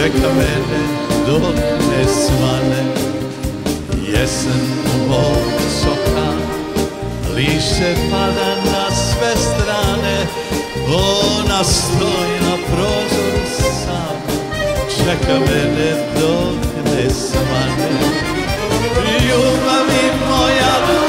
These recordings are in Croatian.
Čeka mene dok ne svane. Jesen u mom soka Liše pada na sve strane. Ona stoji na prozoru sam Čeka mene dok ne svane. Ljubavi moja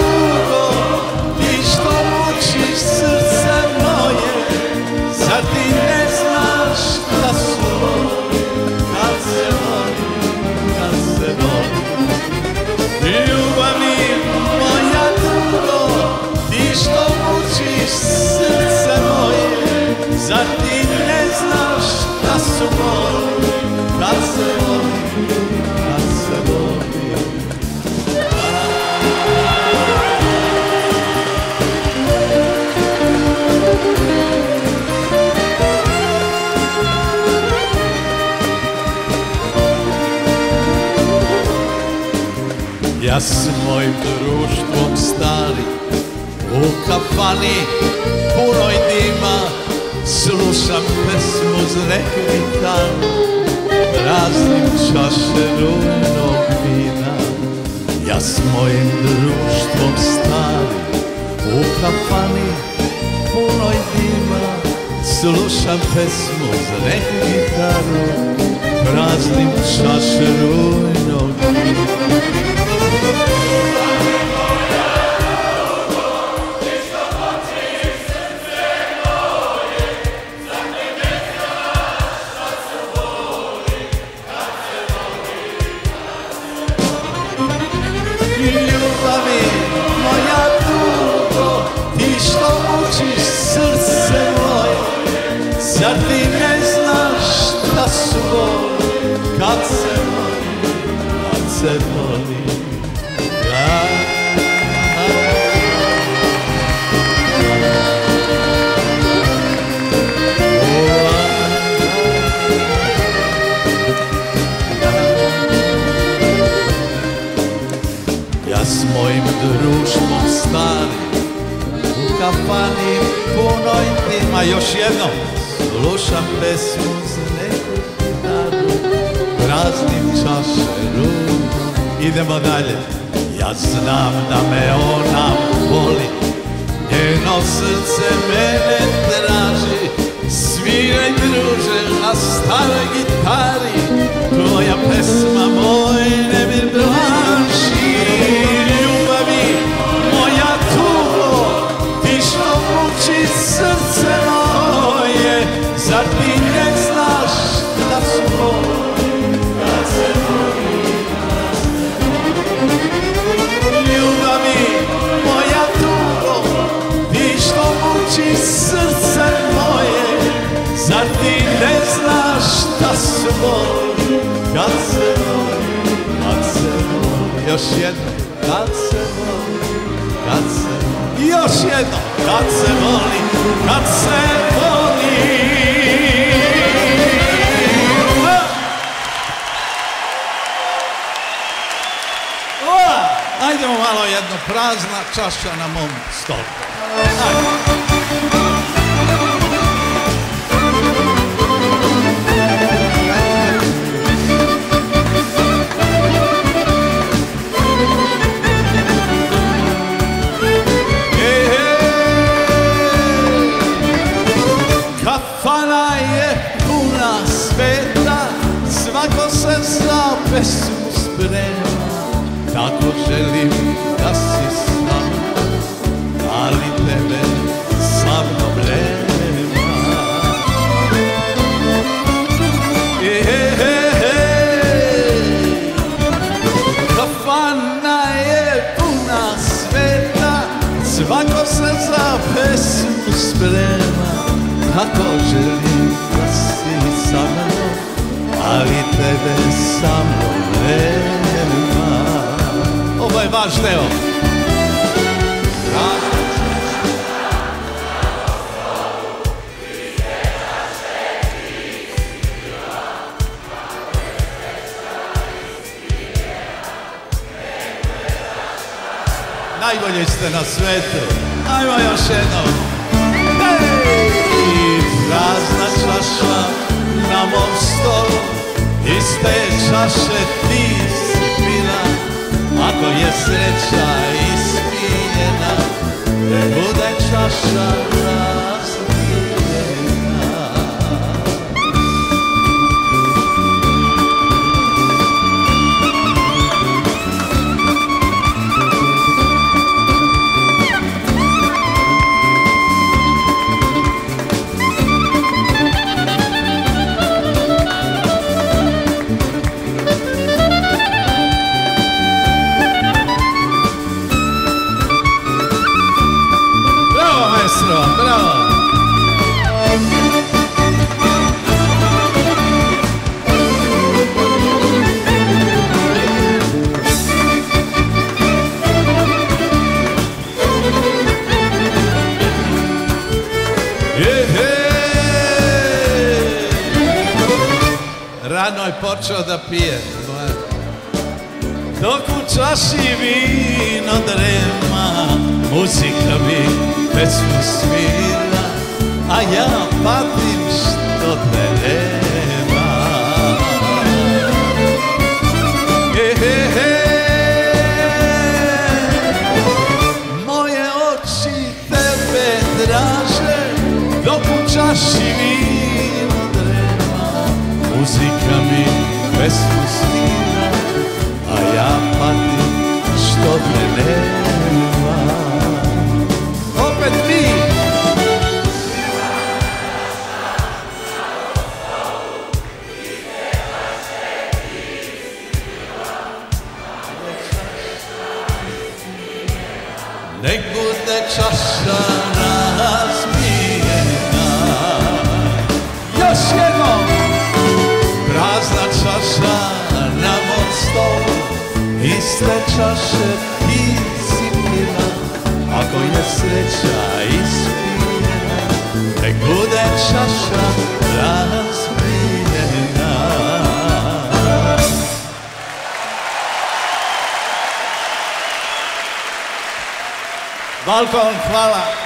Zar ti ne znaš da su voli Kad se voli, kad se voli Ja s mojim društvom stari U kafani punoj dima Slušam pesmu uz neku gitaru Raznim čaše rujnog vina. Ja s mojim društvom stari U kafani punoj dima Slušam pesmu neku gitaru Raznim čaše rujnog vina Kad se voli, kad se voli Ja, s mojim društvom stari U kafani punoj dima Još jednom Slušam pesmu Praznim čaše ruku Idemo dalje. Ja znam da me ona voli. Njeno srce mene traži. Sviraj druže na staroj gitari. Tvoja pesma moj ne mi ti ne znaš da su voli Kad se voli, kad se voli Još jednom Kad se voli, kad se voli Još jednom Kad se voli, kad se voli! Ajdemo malo jedno prazna čaša na mom stolu. Ajde. Kako želim da si sa mnom Ali tebe sa mnom nema Ovo je vaš deo Najbolje ste na svetu. Ajmo još jednom. Hej! prazna čaša na mom stolu Iz te čaše ti si pila Ako je sreća ispijena Ne bude čaša prazna počeo da pije moja. Dok u čaši vino drema Muzika mi pesmu svira A ja pa sve čaše i sipina Ako je sreća ispijena Nek bude čaša razbijena Balkon, hvala!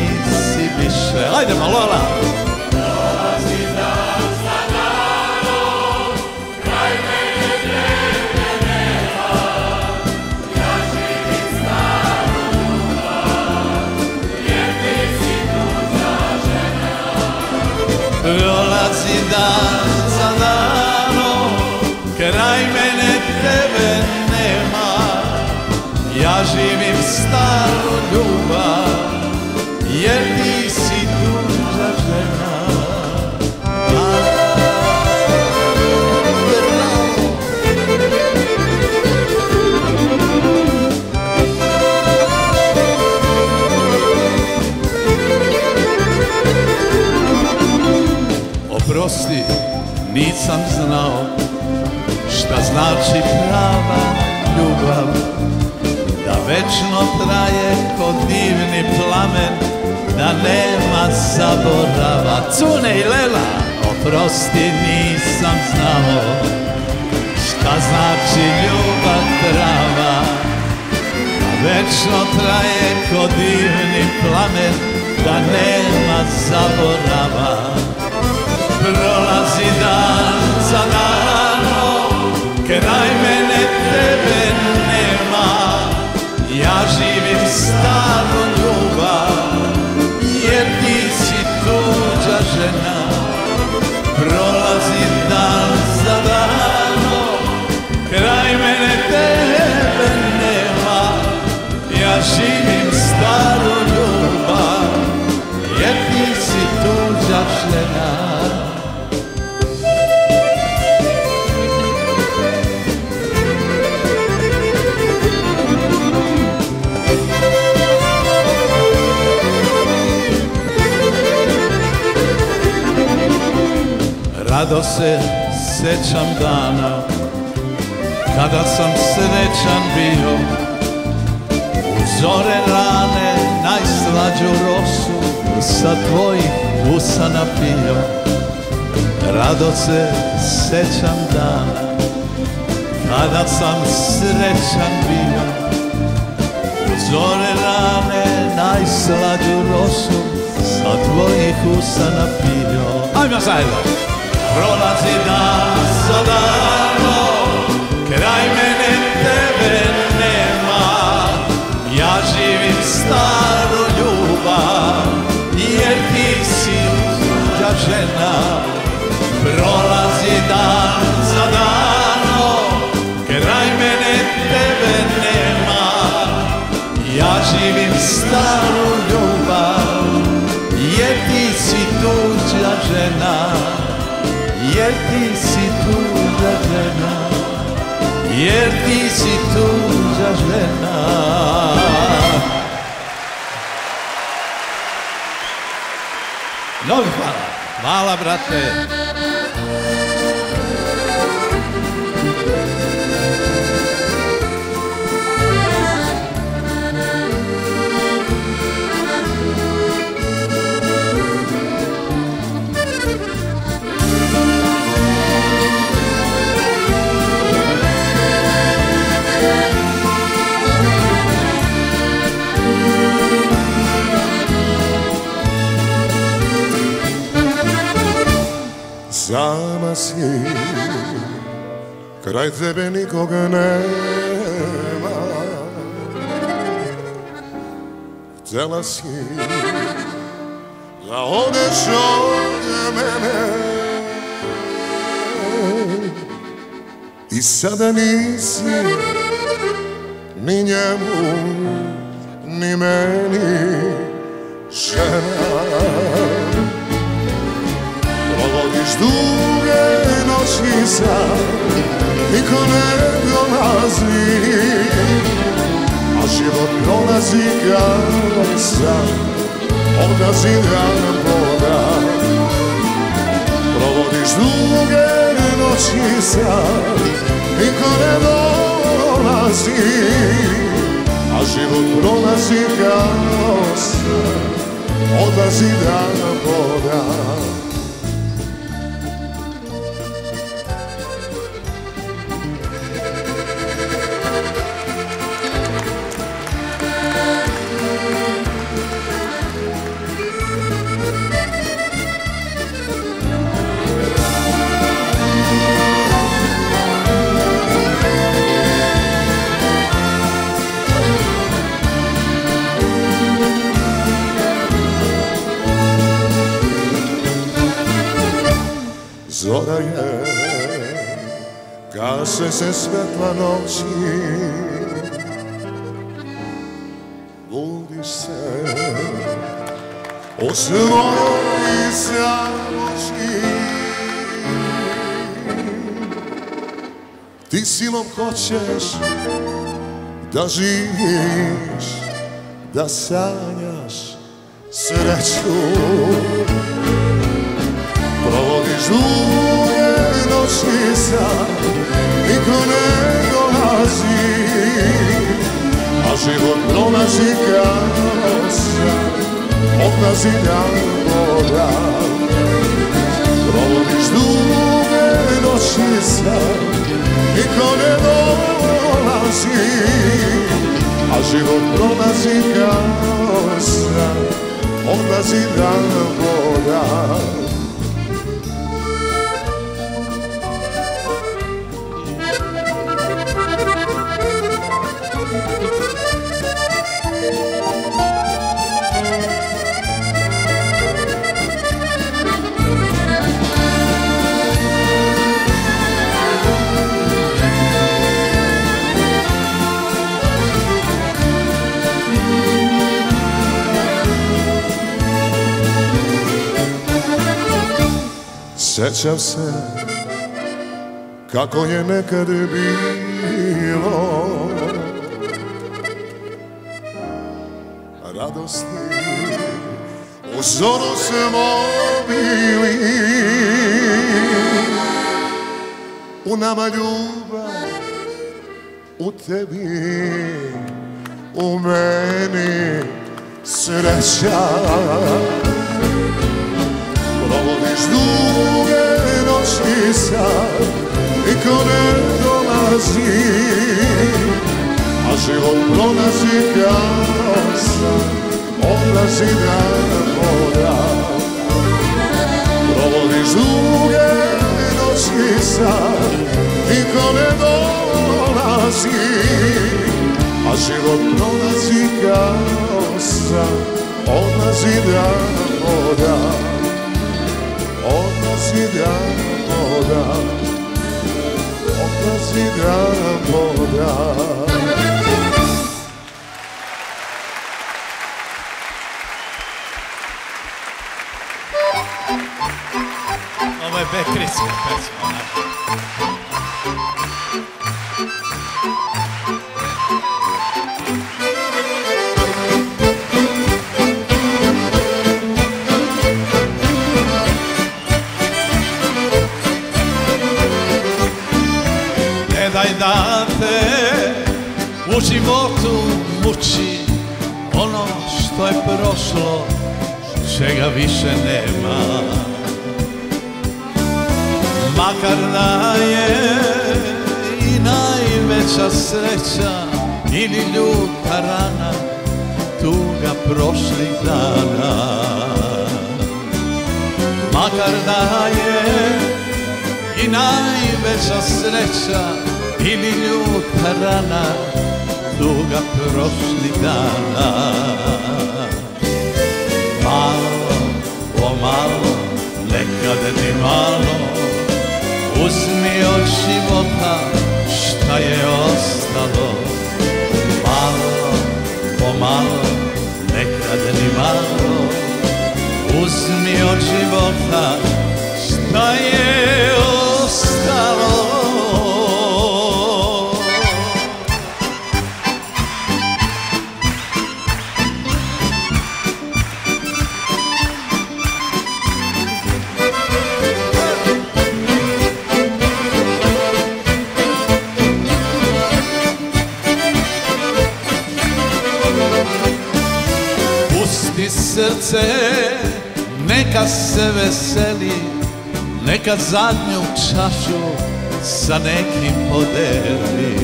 Nisi više Ajde malo! Prolazi dan za danom, kraj mene tebe nema. Ja živim staru ljubav, nisam znao šta znači prava ljubav Da večno traje ko divni plamen Da nema zaborava. Cune i Lela Oprosti, nisam znao šta znači ljubav prava. Da večno traje ko divni plamen Da nema zaborava Prolazi dan za danom, kraj mene tebe nema. Ja živim staru ljubav, jer ti si tuđa žena. Prolazi dan za danom, kraj mene tebe nema. Ja živim staru Rado se sećam dana Kada sam srećan bio. U zore rane najslađu rosu Sa tvojih usa napio. Rado se sećam dana Kada sam srećan bio. U zore rane najslađu rosu Sa tvojih usa napio. Ajmo zajedno! Prolazi dan za danom Kraj mene tebe nema. Ja živim staru Jer ti si tuđa žena Jer ti si tuđa žena Mnogo hvala. Hvala, brate. Si Kraj tebe nikoga nema. Htjela si Da odeš od mene. I sada nisi Ni njemu Ni meni Žena Duge noći sam Niko ne dolazi. A život prolazi kao sam Odlazi dan po Provodiš duge noći sam Niko ne dolazi. A život prolazi kao sam Odlazi dan po dan gase se svetla noći Budiš se, osvoji samoći Ti silom hoćeš da živiš, da sanjaš sreću Provodiš duge noći sam, dolazi A život prolazi kao sam, odlazi dan po Provodiš duge noći sam, niko ne dolazi A život prolazi kao sam, odlazi dan Sjećam se kako je nekad bilo. Radosti u zoru smo bili. U nama ljubav U tebi U meni Sreća sad Niko ne dolazi A život prolazi kao sam Odlazi dan moja. Provodiš duge noći sad Niko ne dolazi A život prolazi kao sam Odlazi dan voda Odlazi dan voda Odlazi dan voda Ovo je Bekrijska pesma. Ne ono što je prošlo, čega više nema. Makar da je i najveća sreća ili ljuta rana tuga prošlih dana. Makar da je i najveća sreća ili ljuta rana tuga prošlih dana. Malo, pomalo, nekad ni malo Uzmi od života šta je ostalo Malo, pomalo, nekad ni malo Uzmi od života šta je ostalo se veseli Neka zadnju čašu sa nekim podeli.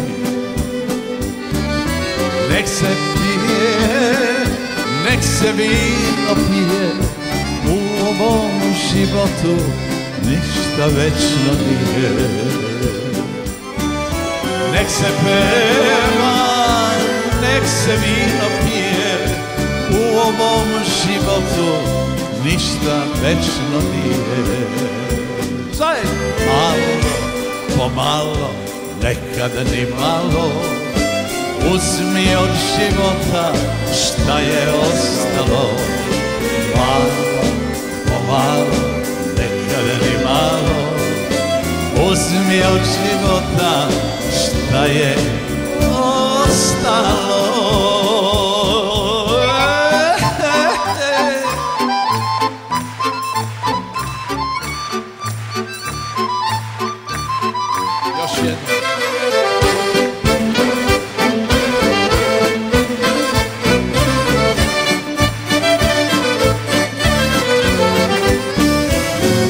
Nek se pije, nek se vino pije U ovom životu ništa večno nije. Nek se peva, nek se vino pije U ovom životu ništa večno nije. Malo, pomalo, nekad ni malo. Uzmi od života šta je ostalo. Malo, pomalo, nekad ni malo. Uzmi od života šta je ostalo Još jedno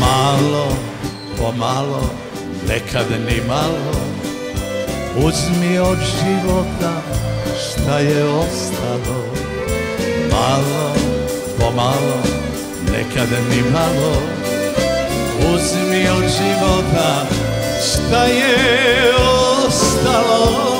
Malo, pomalo, nekad ni malo Uzmi od života šta je ostalo. Malo, pomalo, nekad ni malo Uzmi od života šta je ostalo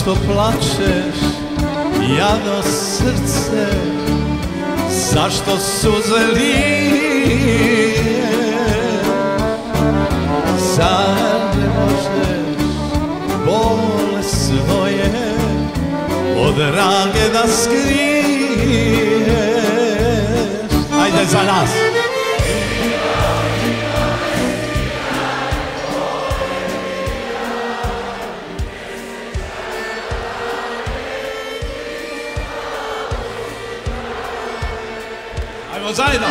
što plačeš, jado srce, zašto suze lije? Zar ne možeš bol svoje od rage da skriješ? Ajde za nas! Ajmo zajedno.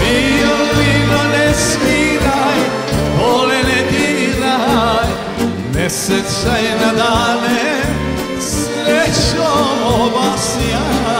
Violino ne sviraj, pole ne diraj Ne sećaj na dane, srećom obasjane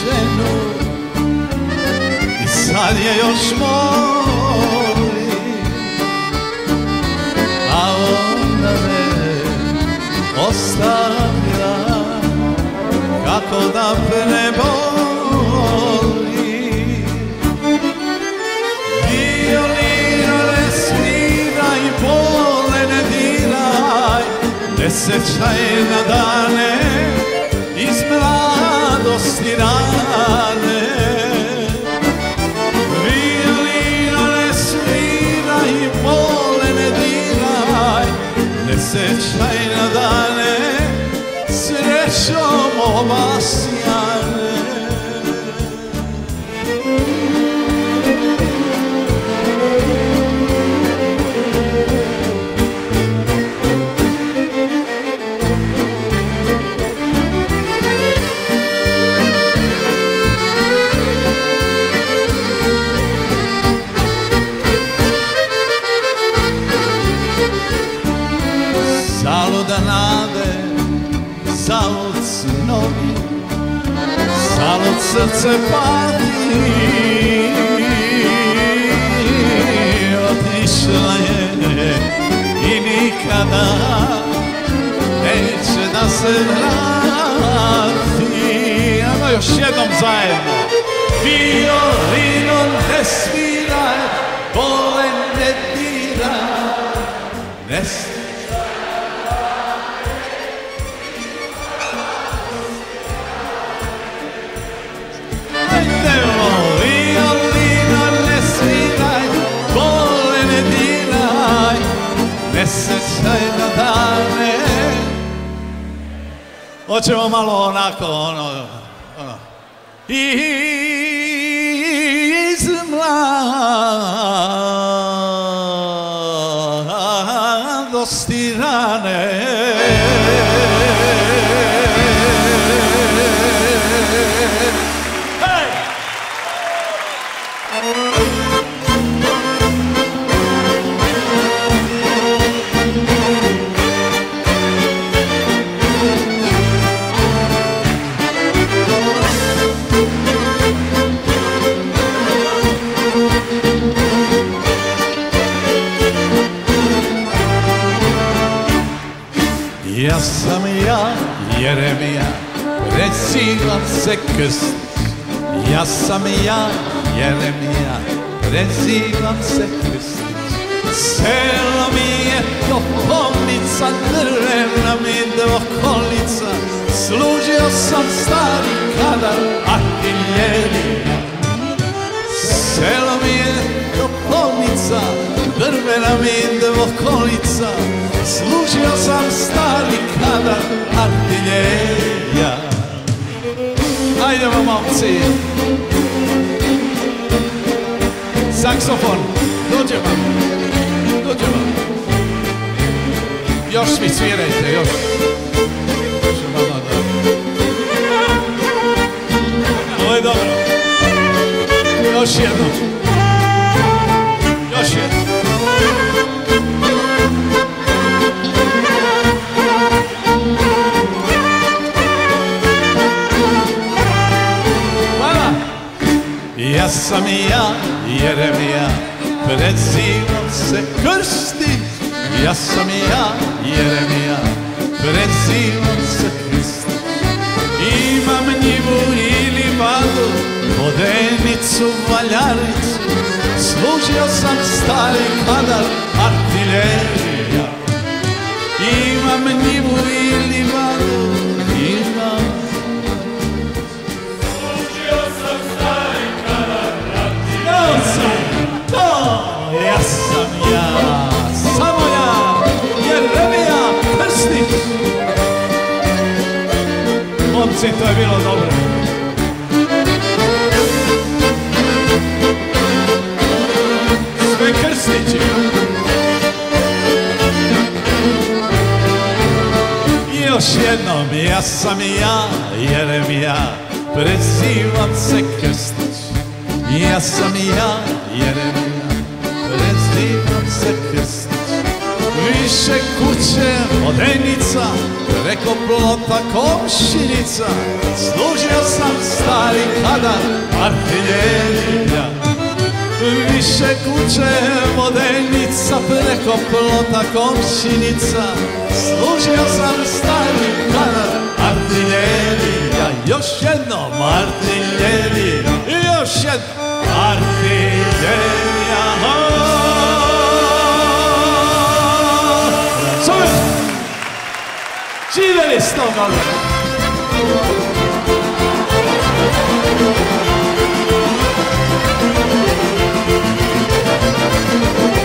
ženu I sad je još molim A ona me ostavila Kako da preboli Violino ne sviraj, pole ne diraj Ne sećaj na dane srce pati. Otišla je i nikada neće da se vrati. Ajmo još jednom zajedno. Violino ne sviraj, bole Hoćemo malo onako, ono, ono. Iz Ja sam ja, Jeremija, prezivam se krst. Ja sam ja, Jeremija, prezivam se krst. Selo mi je topovnica, drvena mi dvokolica, služio sam stari kadar artiljerija. Selo mi je topovnica, drvena mi dvokolica, služio kadar artiljerija. Hajdemo momci! Saksofon, dođe vam, dođe vam. Još mi svirajte, još. Još vama da. Ovo je dobro. Još jedno. Još jedno. Ja sam ja, Jeremija, prezivam se krsti. Ja sam ja, Jeremija, prezivam se krsti. Imam njivu Vodenicu, valjaricu Služio sam stari kadar artiljerija Imam njivu i livadu Momci, to je bilo dobro. Sve Krstići. Još jednom, ja sam ja, Jeremija, prezivam se Krstić. Ja sam ja, Jeremija, prezivam se Krstić. Više kuće, modenica, preko plota komšinica, služio sam stari kadar artiljerija. Više kuće, modenica, preko plota komšinica, služio sam stari kadar artiljerija. Još jednom artiljerija, još jednom artiljerija. Chile İstanbul. Thank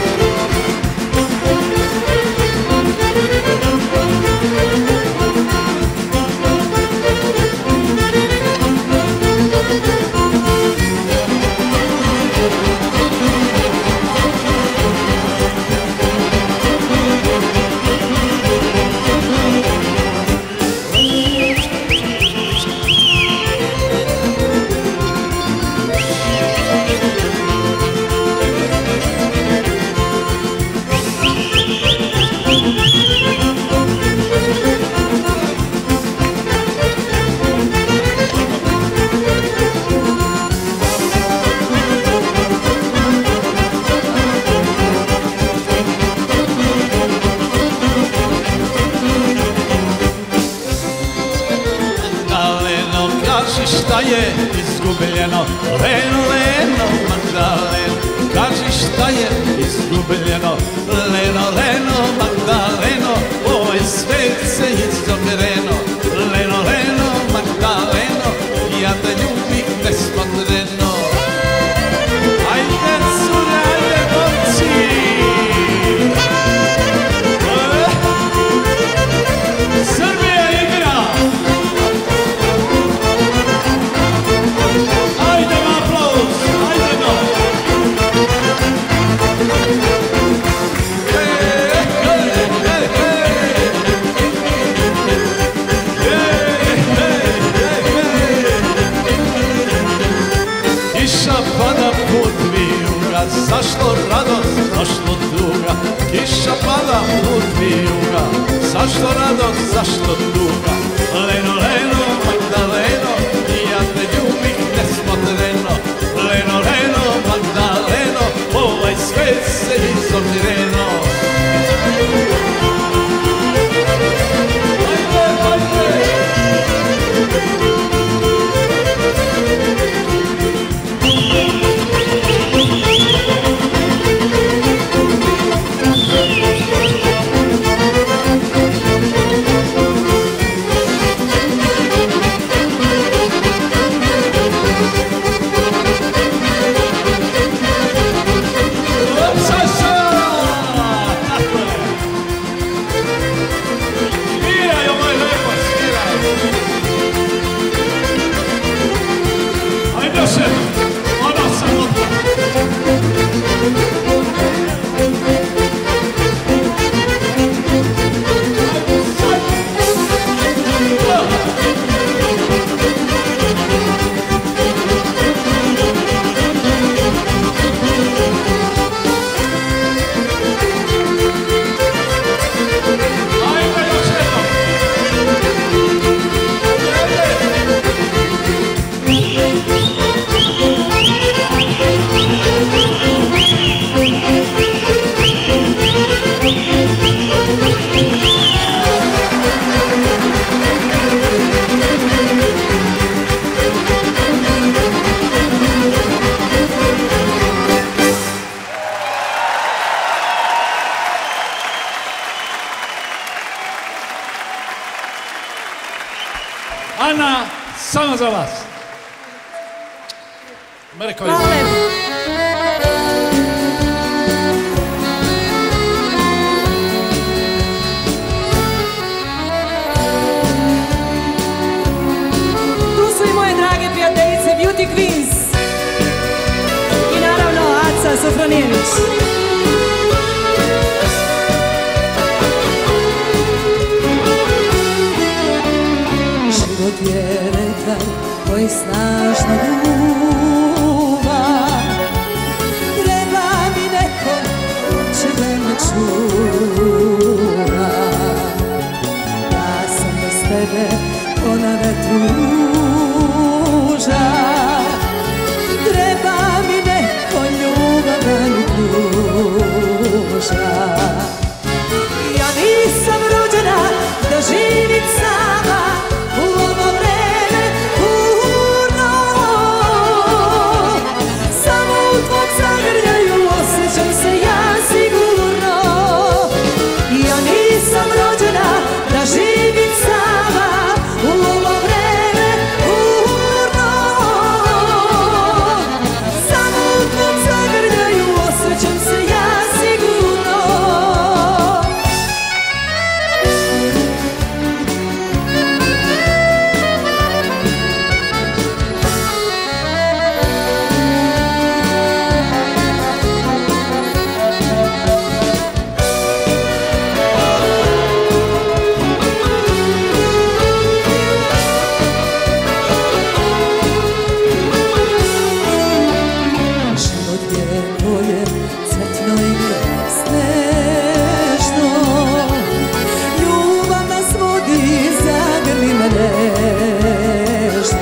nežno.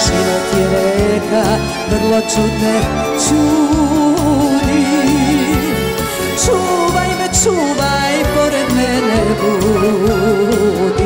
Život je reka, vrlo čudne čudi. Čuvaj me, čuvaj, pored mene budi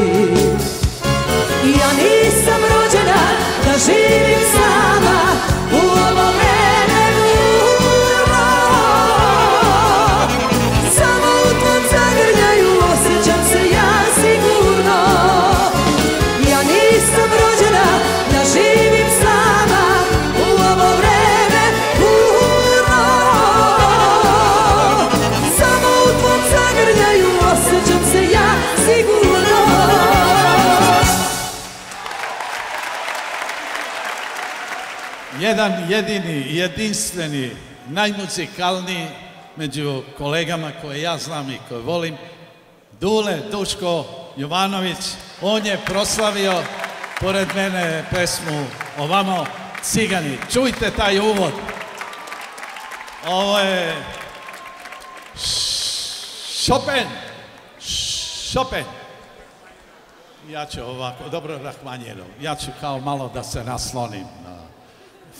jedan jedini, jedinstveni, najmuzikalniji među kolegama koje ja znam i koje volim, Dule Duško Jovanović, on je proslavio pored mene pesmu Ovamo Cigani. Čujte taj uvod. Ovo je Chopin. Chopin. Ja ću ovako, dobro Rahmanjerov, ja ću kao malo da se naslonim na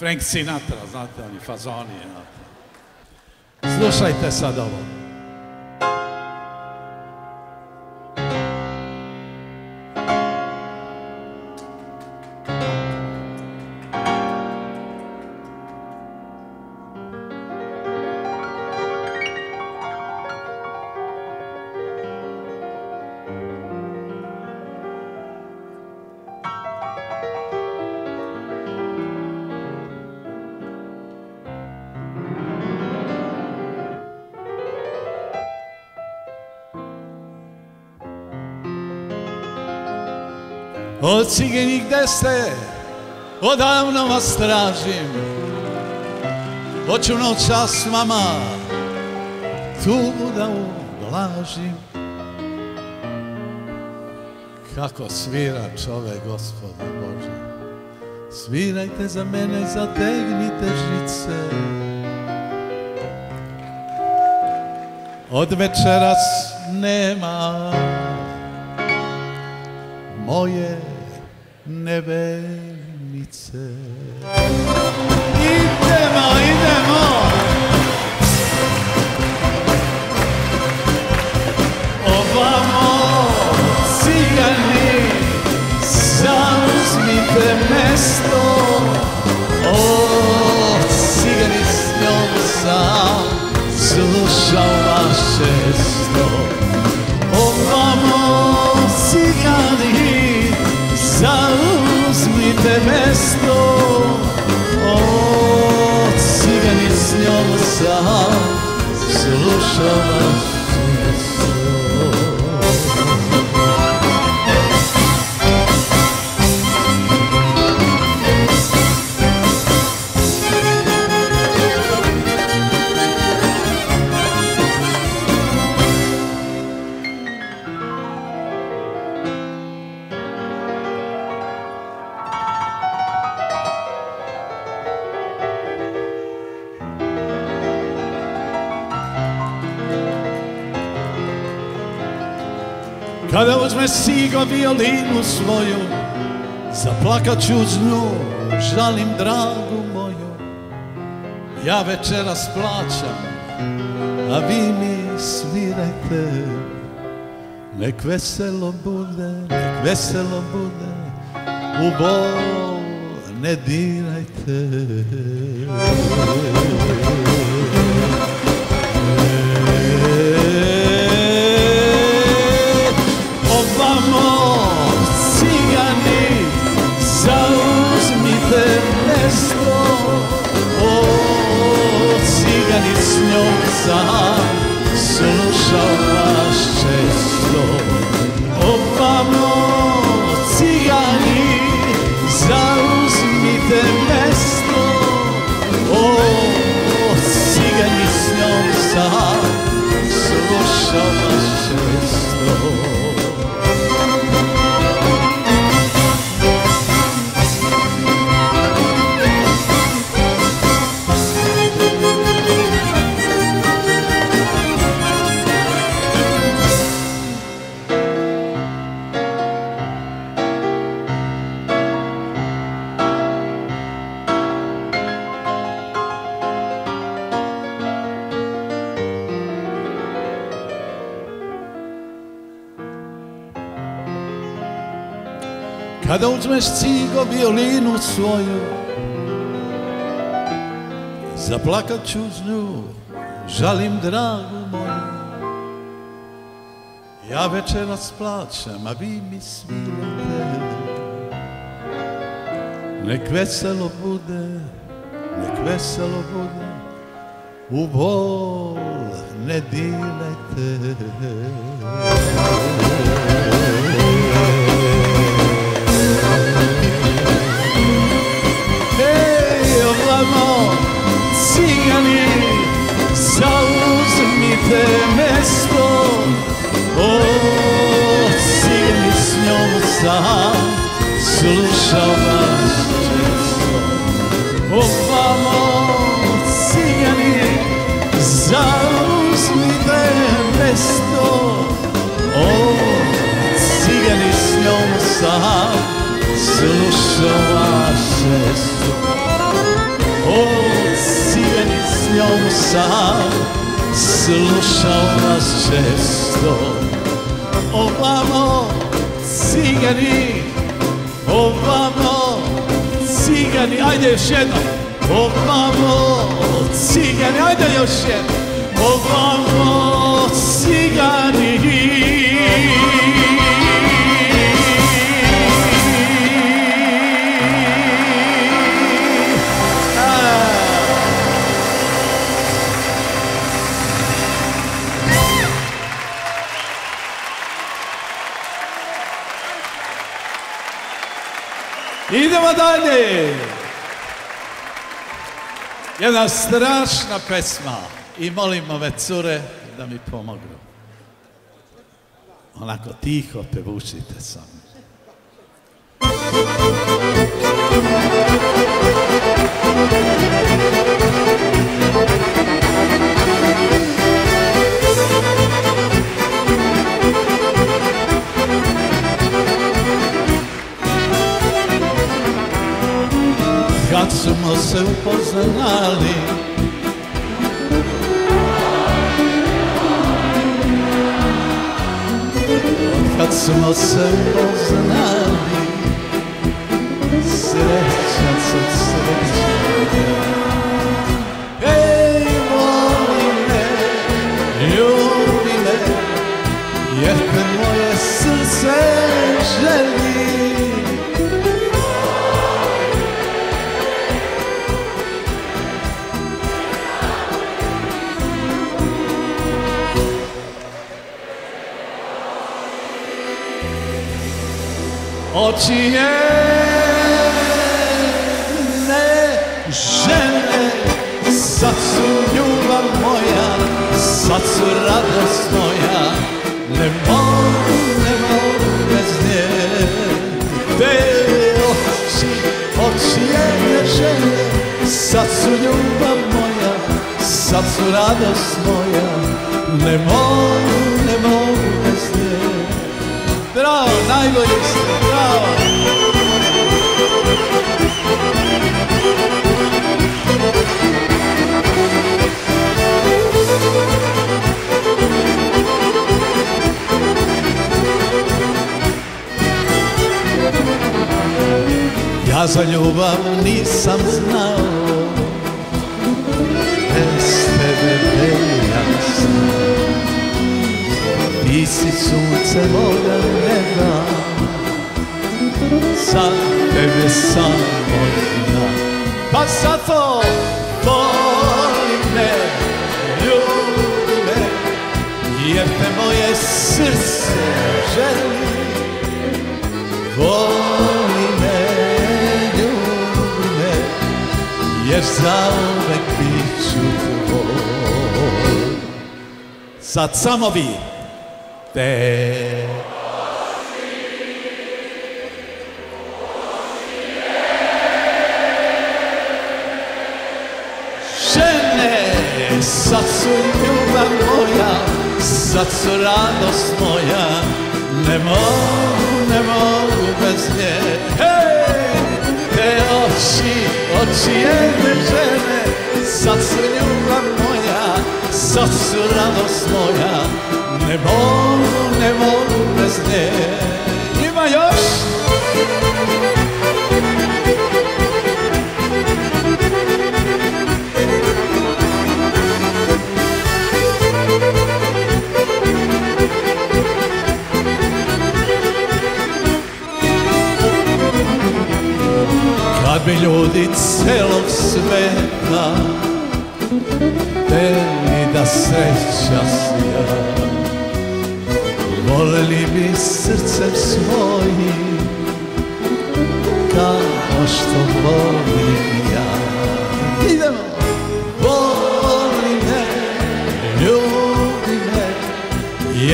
Frank Sinatra, znate, oni fazoni. znate. Slušajte sad ovo. O cigani gde ste, odavno vas tražim. Hoću noća s vama, tu da ublažim. Kako svira čovek, gospode Bože. Svirajte za mene, zategnite žice. Od večeras nema moje nebenice. Idemo, idemo! Ovamo, cigani, zauzmite mesto. O, cigani s njom sam slušao vaše sto. Ovamo, mesto. O, cigani s njom sam slušala violinu svoju Zaplakat ću uz nju, žalim dragu moju. Ja večeras plaćam, a vi mi svirajte Nek veselo bude, nek veselo bude U bol ne dirajte sam Slušao vas često. Ovamo cigani Zauzmite mesto. O cigani s njom sam Slušao vas često uzmeš cigo violinu svoju. Zaplakat ću uz nju Žalim dragu moju. Ja večeras plaćam, a vi mi svirate Nek veselo bude, nek veselo bude U bol ne dilajte cigani, zauzmite mesto. O, cigani s njom sam slušao vas često. Ovamo, cigani, zauzmite mesto. O, cigani s njom sam slušao vas često. O, cigani s njom sam slušao vas često Ovamo, cigani, ovamo, cigani, ajde još jednom Ovamo, cigani, ajde još jednom Ovamo, cigani Idemo dalje. Jedna strašna pesma i molim ove cure da mi pomognu. Onako tiho pevučite sam. Smo se upoznali Kad smo se upoznali Srećan sam srećan oči njene žene Sad su ljubav moja, sad su radost moja. Ne mogu, ne mogu bez nje. Te oči, oči njene žene Sad su ljubav moja, sad su radost moja. Ne mogu, ne mogu bez nje. Bravo, najbolji Ja za ljubav nisam znao. Bez tebe sam Ti si sunce moga neba Za tebe sam možda Pa zato voli me, ljubi me Jer te moje srce želi. Voli zauvek bit ću tvoj. Sad samo vi te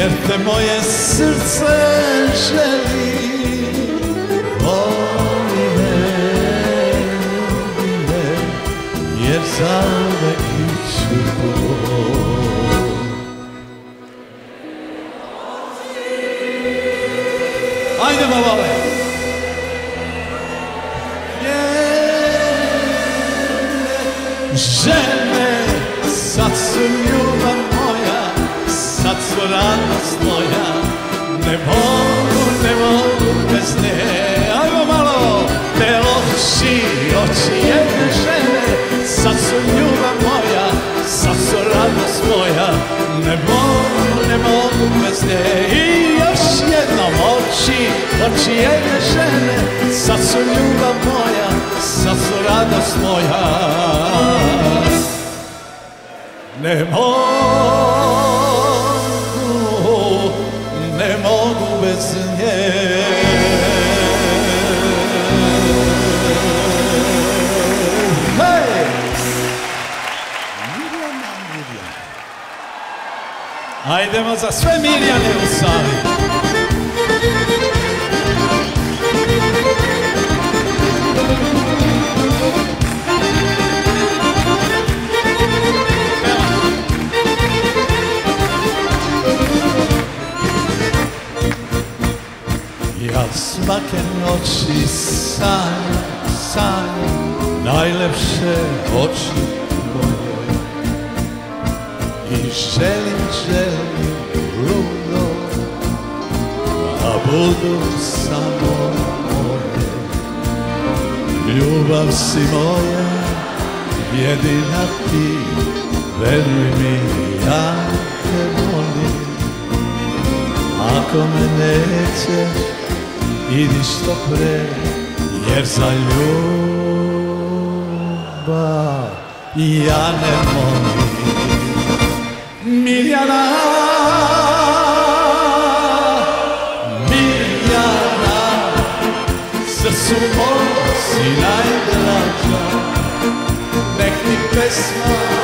Jer moje srce želi Voli me, ljubi me Jer zauvek tvoj Ajdemo, vole! Žene, sad radost moja, ne mogu, ne mogu bez nje. Ajmo malo, te oči, oči jedne žene, sad su ljubav moja, sad su radost moja, ne mogu, ne mogu bez nje. I još jednom oči, oči jedne žene, sad su ljubav moja, sad su radost moja. Ne mogu, mogu bez nje. Hej! Mirjana, Mirjana. Ajdemo za sve Mirjane svake noći sanjam, sanjam najlepše oči tvoje I želim, želim ludo da budu samo moje. Ljubav si moja, jedina ti, veruj mi, ja te volim Ako me nećeš, idi što pre, jer za ljubav ja ne mogu. Mirjana, Mirjana, sa sobom si najdraža, nek mi pesma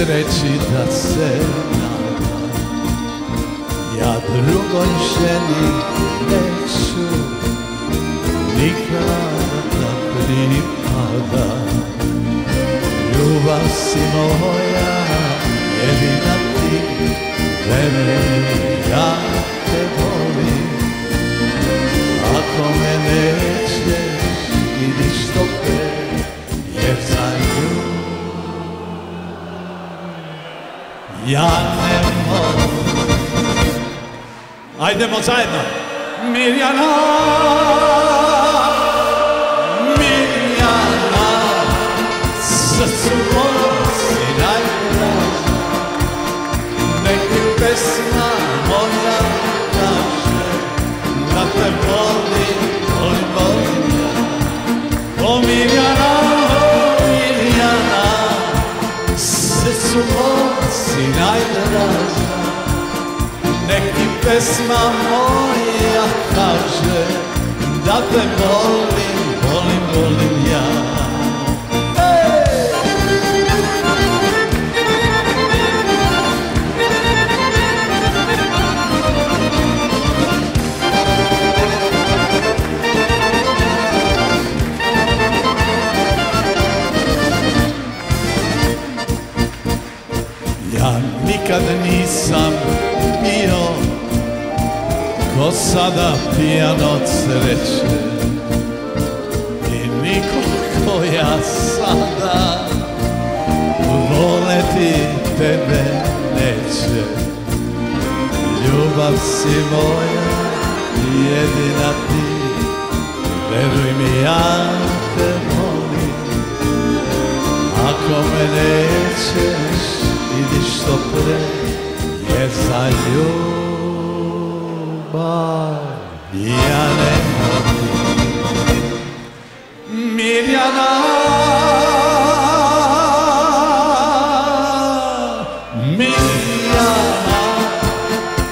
I sreći da se nada Ja drugoj ženi neću Nikada pripada. Ljubav si moja Jedina ti Veruj ja te volim Ako me Ja. Ne mogu Ajdemo zajedno. Mirjana. Mirjana. Srcu mom si najdraža Neki pesma najdraža neki pesma moja kaže da te volim, volim, volim nikad nisam bio. Ko sada pijan od sreće? I niko ko ja sada. Voleti tebe neće. Ljubav si moja jedina ti. Veruj mi ja te molim. Ako me nećeš idi što pre jer za ljubav. Ja ne Mirjana.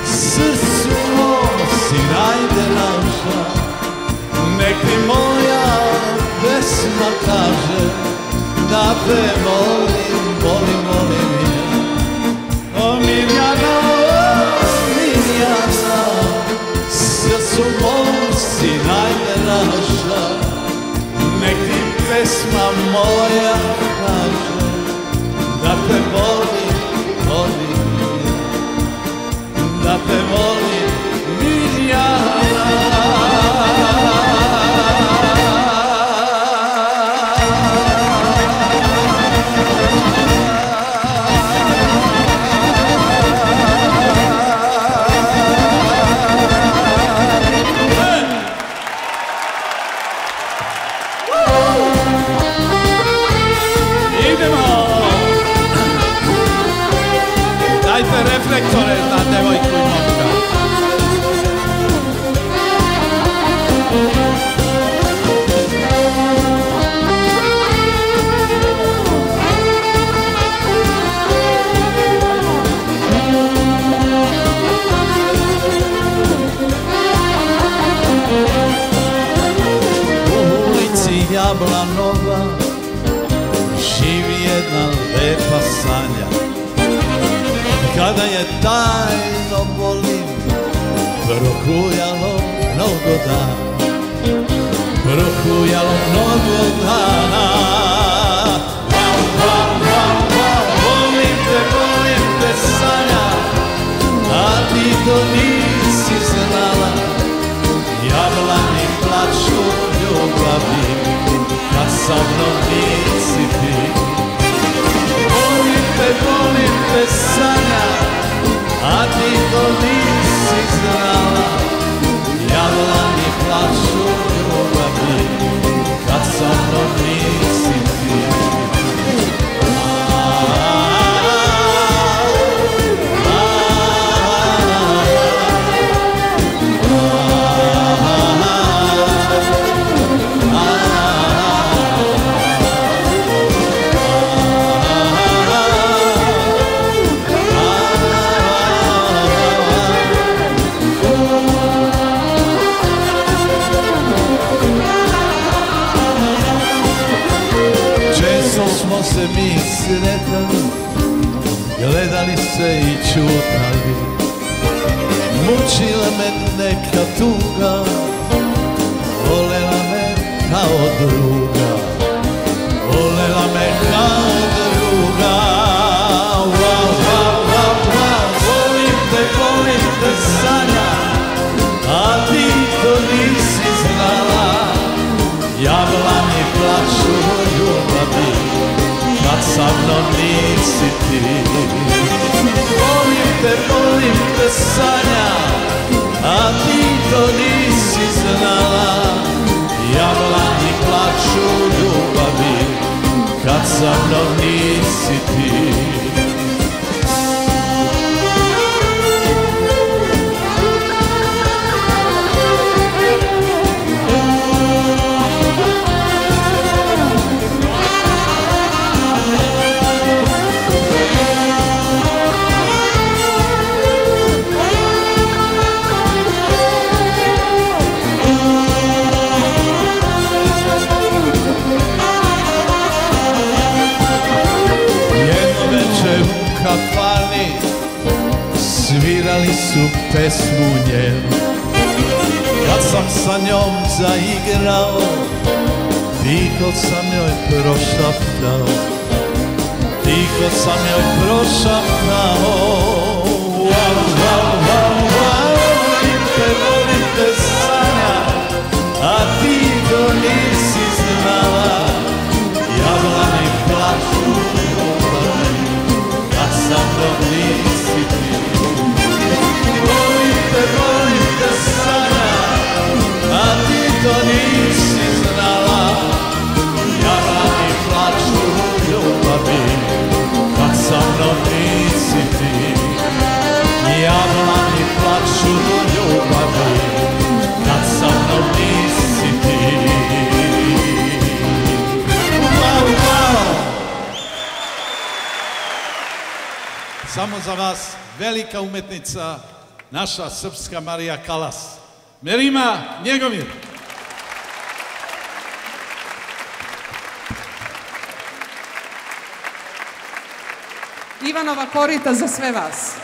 Si Nek ti moja pesma Da te pesma sanja Kada je tajno volim Prokujalo mnogo dana. Prokujalo mnogo dana. Wow, wow, wow, volim te, volim te Sanja A ti to nisi znala. Jablani plaču ljubavi Kad sa mnom nisi te, volim te Sanja A ti to nisi znala Jablani plaću ljubavi Kad sa mnom nisi se i čutali. Mučila me neka tuga Volela me kao druga. Volela me kao druga. Wow, wow, wow, Volim te, volim te Sanja A ti to nisi znala. Jablani plaću ljubavi Kad sa mnom nisi ti Volim te, volim te Sanja A ti to nisi znala. Jablani plaću ljubavi Kad sa mnom nisi ti su pesmu njenu Kad sam sa njom zaigrao Tiho sam joj prošaptao. Tiho sam joj prošaptao to nisi znala Jablani plaću ljubavi Kad sa mnom nisi ti Jablani plaću ljubavi Kad sa mnom nisi ti Wow, wow. Samo za vas velika umetnica, naša srpska Marija Kalas. Merima Njegomir. Иванова корита за све вас.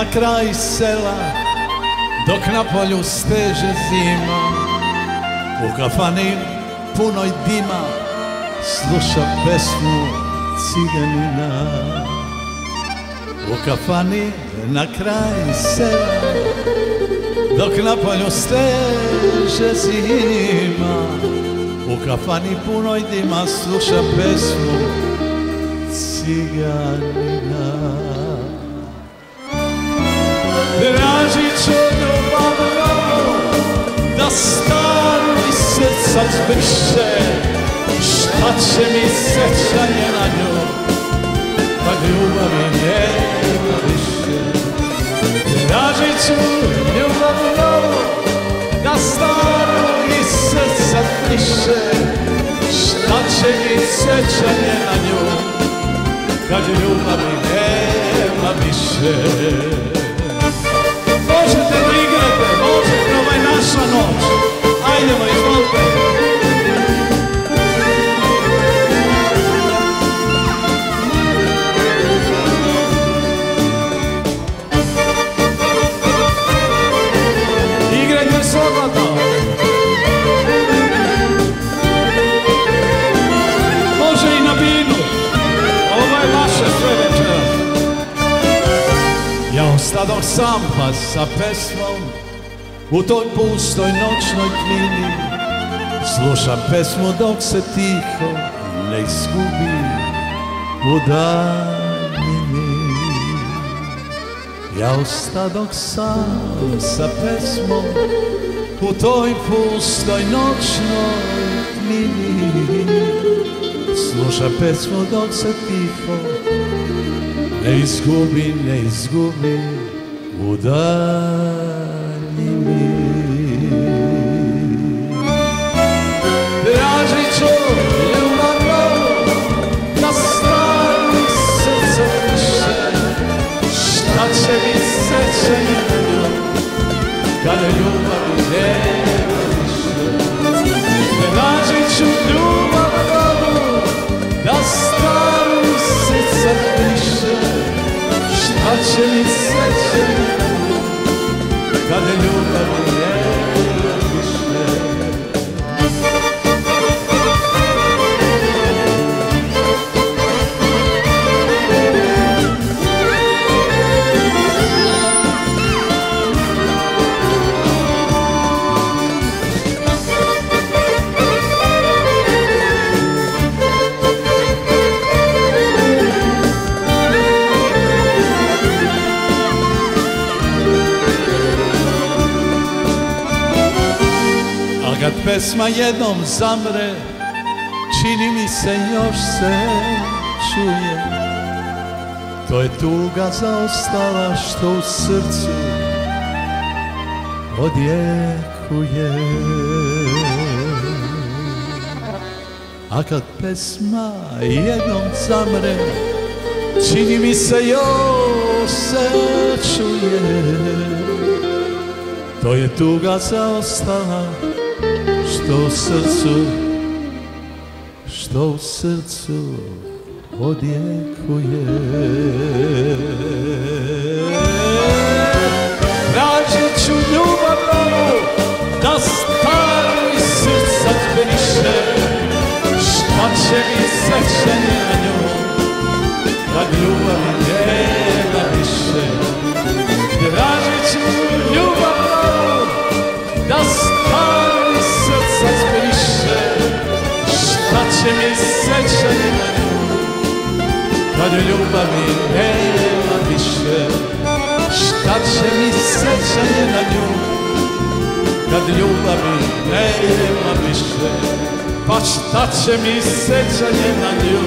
Na kraj sela Dok na polju steže zima. U kafani punoj dima Sluša pesmu ciganina. U kafani na kraj sela Dok na polju steže zima. U kafani punoj dima Sluša pesmu ciganina Mi srca zbriše Šta će mi sećanje na nju? Kad ljubavi nema više. Tražit ću ljubav novu Da staru mi srca zbriše. Šta će mi sećanje na nju? Kad ljubavi nema više. Možete da naša noć. Ajdemo, izvolite. Igrajte slobodno. Može i na binu. Ovo je vaše sve večeras. Ja ostadoh sam pa sa pesmom U toj pustoj noćnoj tmini Slušam pesmu dok se tiho ne izgubi u daljini Ja ostadoh sam sa pesmom U toj pustoj noćnoj tmini Slušam pesmu dok se tiho ne izgubi, ne izgubi u daljini. Kad pesma jednom zamre Čini mi se još se čuje. To je tuga zaostala što u srcu odjekuje. A kad pesma jednom zamre Čini mi se još se čuje. To je tuga zaostala što u srcu Što u srcu odjekuje. Tražit ću ljubav novu Da staro iz srca zbeniše Šta će mi sećanje na nju Kad ljubavi ljubavi nema više. Šta će mi sećanje na nju Kad ljubavi nema više? Pa šta će mi sećanje na nju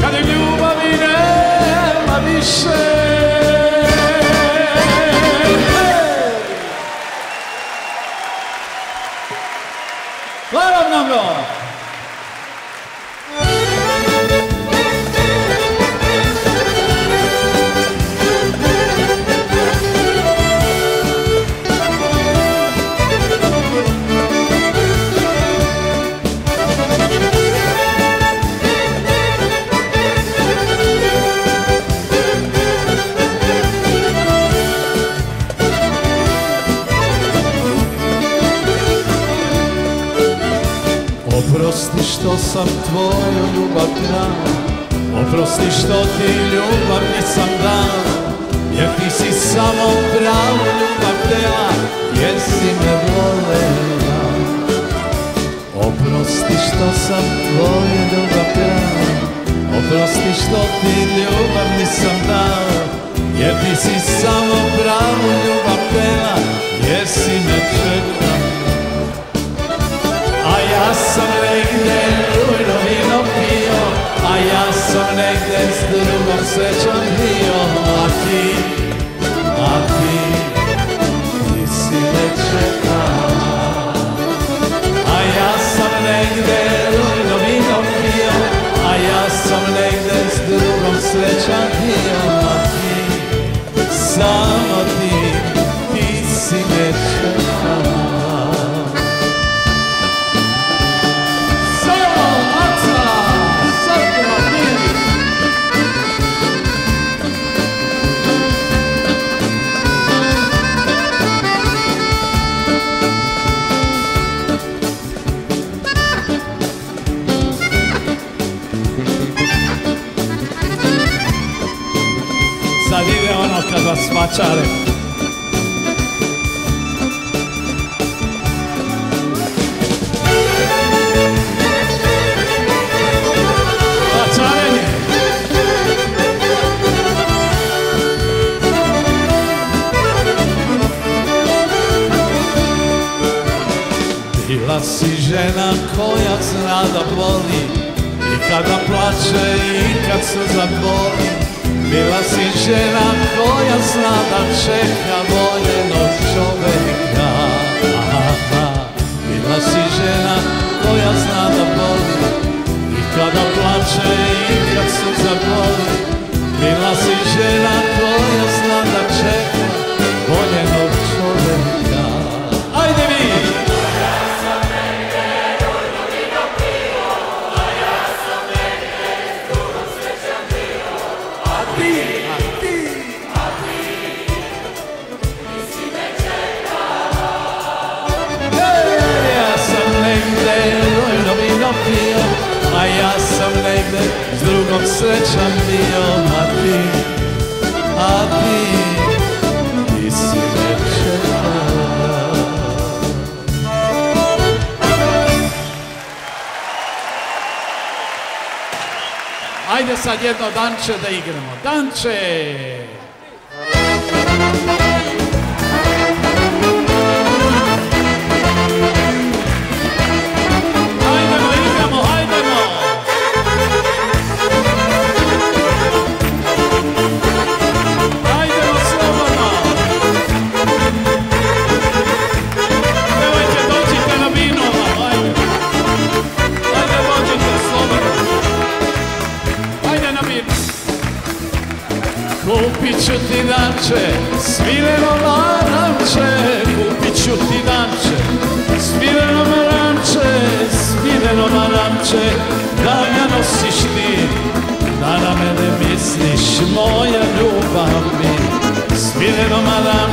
Kad ljubavi nema više? Hvala vam Oprosti što ti Svačarenje. Bila si žena koja zna da voli I kada plače i kad se zaboli si žena koja zna da čeka voljenog čoveka. Bila si žena koja zna da voli I kada plače i kad se zaboli Bila si žena pio A ja sam negde s drugom srećom bio A ti, a ti, Ajde sad jedno danče da igramo. Danče!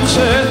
said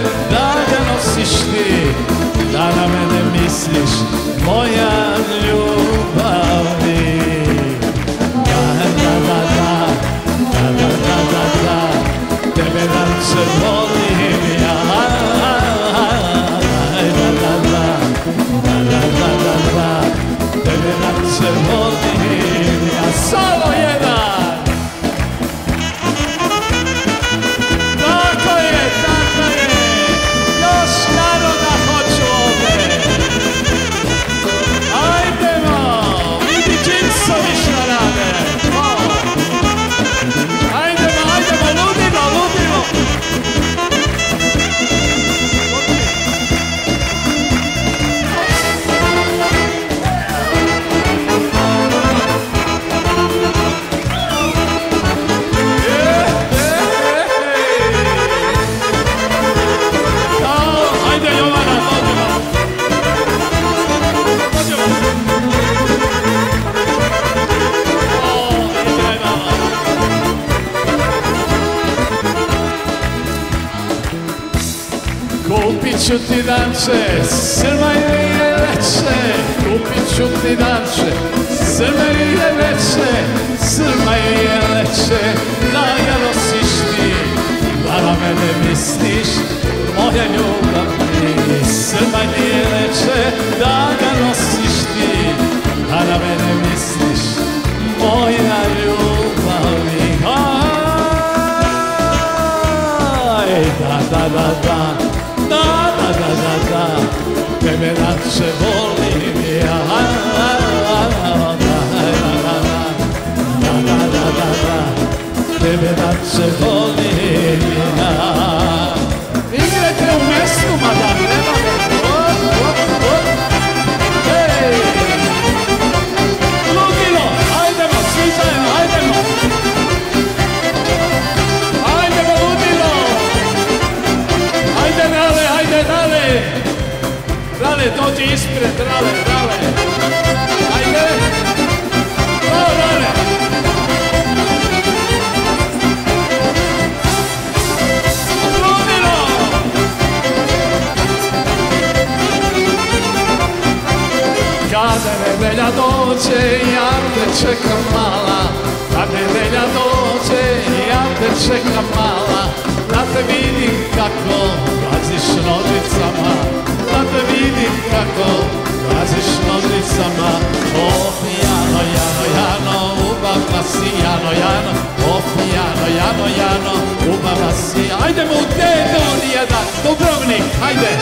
Aidez-moi,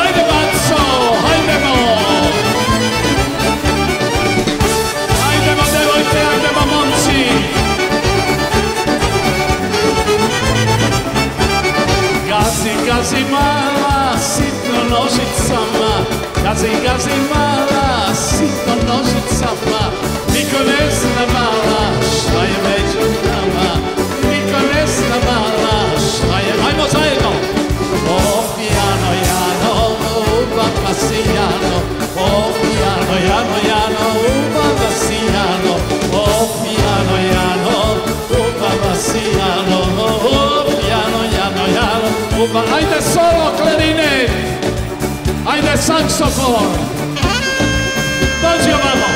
aidez-moi, mala, sitno nožicama, gazi, gazi mala, sitno nožicama. Boom, hay de solo clarinet, hay de saxofón. Don't you mama?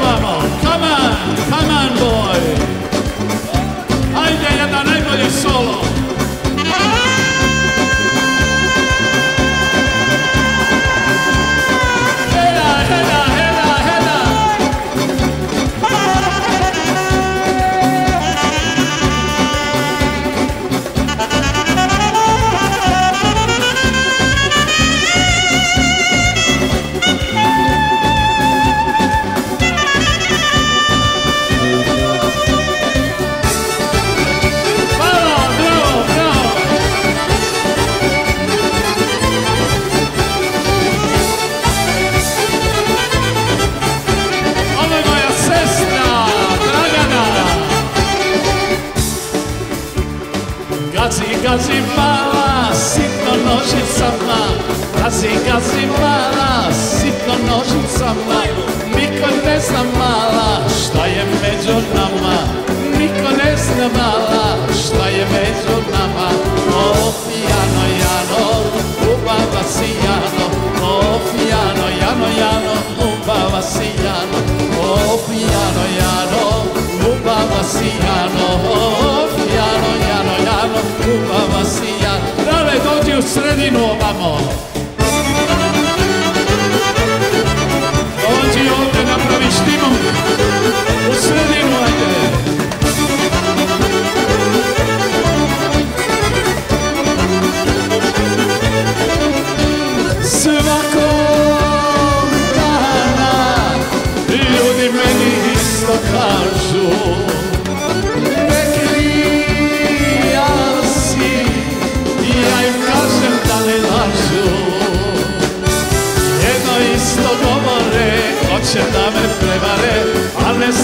Don't? Come on, come on boy. Hay de andanaimo de solo.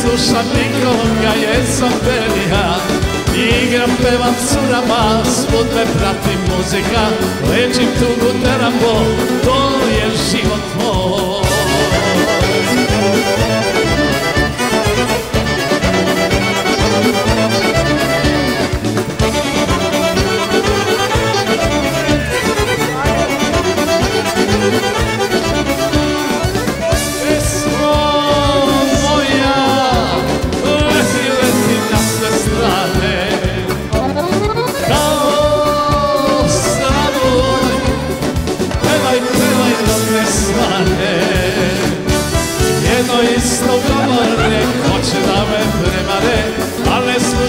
slušam nikoga, ja jesam Belija Igram, pevam curama, svud me prati muzika. Lečim tugu teram to je život moj.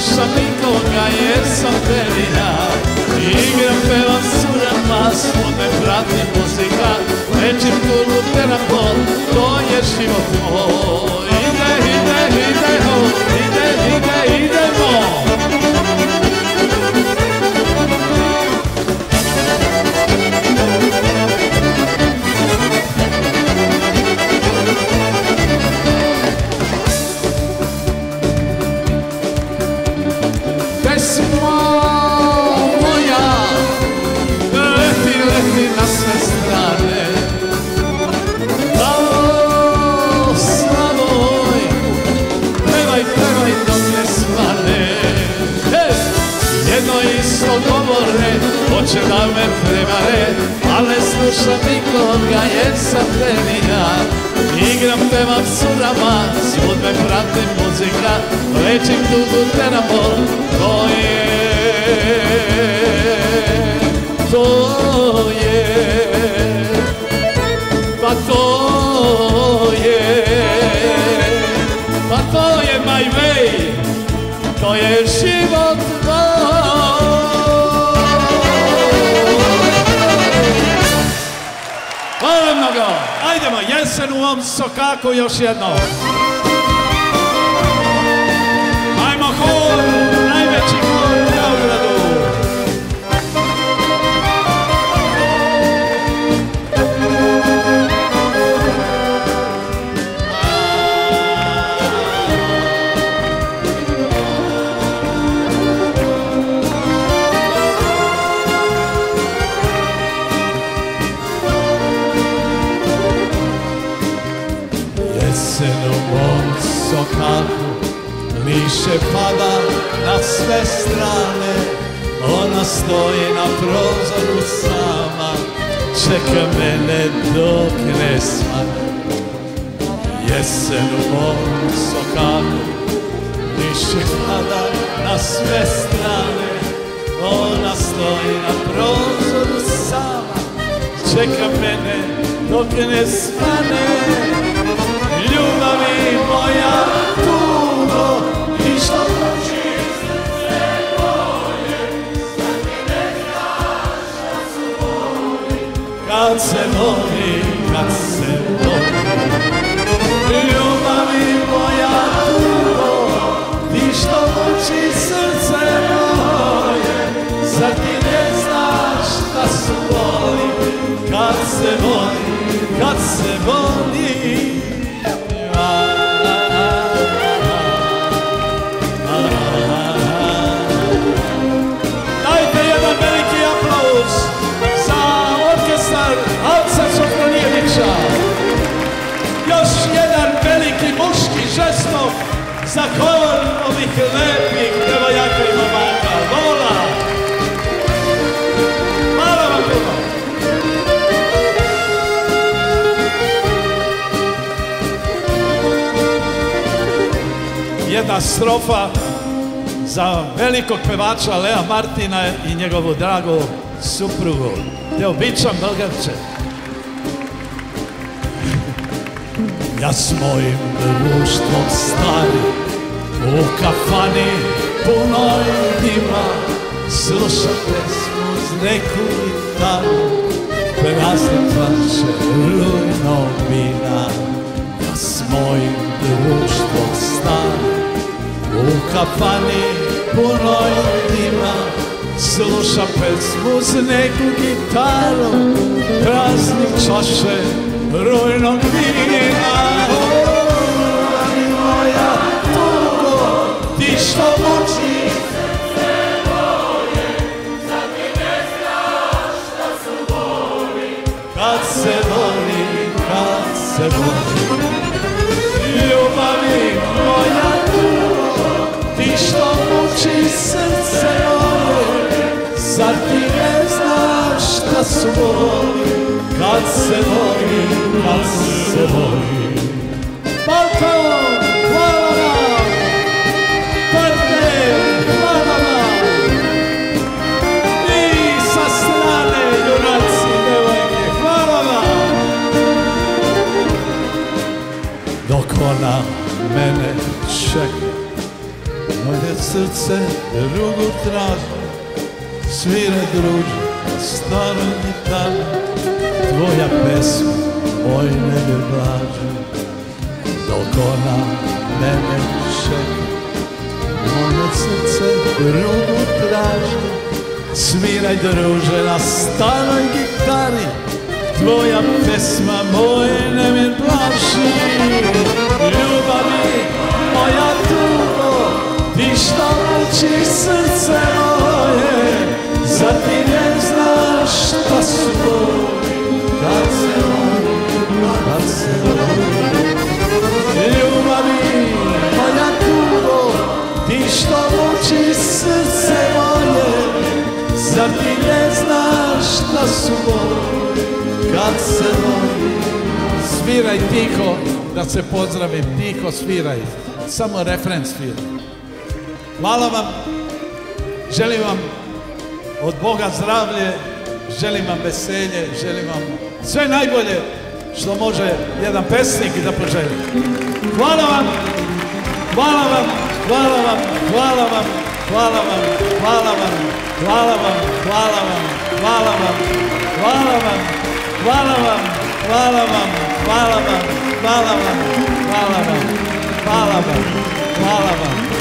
sluša nikoga jesam tebi ja. Igram, pevam, suram masu, ne pratim muzika. Nećem tu lutera pol, to je život moj. hoće da me prevare Al ne slušam nikoga jer sam teni ja. Igram pevam surama, svud me prati muzika Lečim dugu te na bol, to je To je. Pa to je Pa to je my way To je život Ajdemo, jesen u ovom sokaku još jednom. Šta su voli Kad se kad se voli Balkan, hvala vam! Partner, hvala vam! I sa strane, junaci, devojke, hvala vam! Dok ona mene čeka, moje srce drugu traži, svire druže na staru gitaru, tvoja pesma, moj ne blaži. Dok ona mene čeka, moje srce drugu traži, sviraj druže na staroj gitari, tvoja pesma moje ne mi plaši. Ljubavi moja tugo, ti što muči srce moje, zar ti ne šta su boli, kad se voli, kad se voli. Ljubavi moja tugo, ti što muči srce moje, zar ti ne znaš šta su boli, kad se voli. Sviraj tiho, da se pozdravim, tiho sviraj, samo refren sviraj. Hvala vam, želim vam od Boga zdravlje, želim vam veselje, želim vam sve najbolje što može jedan pesnik da poželi. Hvala vam, hvala vam, hvala vam, hvala vam, hvala vam, hvala vam, hvala vam, hvala vam, hvala vam, hvala vam, hvala vam, hvala vam, hvala vam, hvala vam, hvala vam, hvala vam, hvala vam.